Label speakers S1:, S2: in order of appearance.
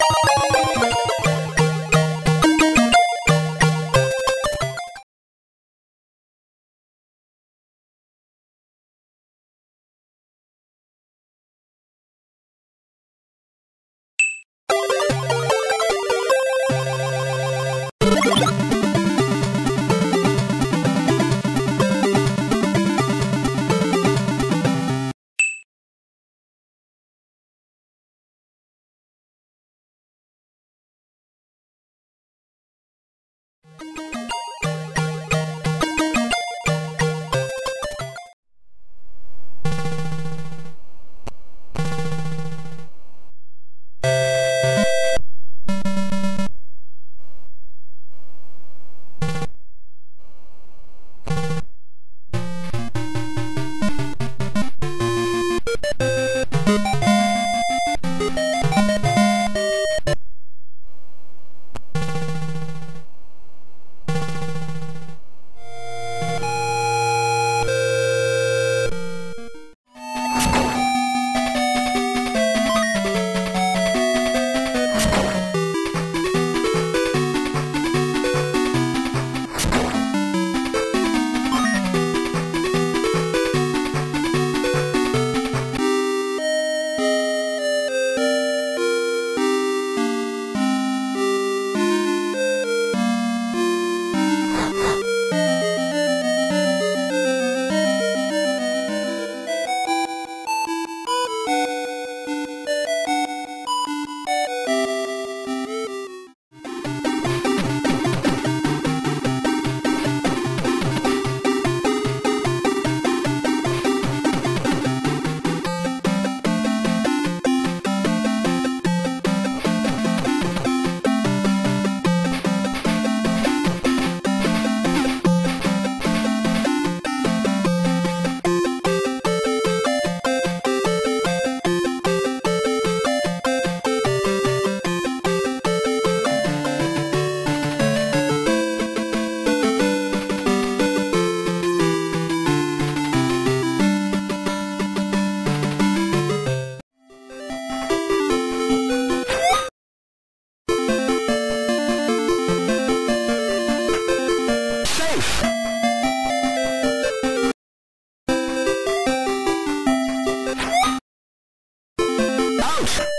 S1: you Strike!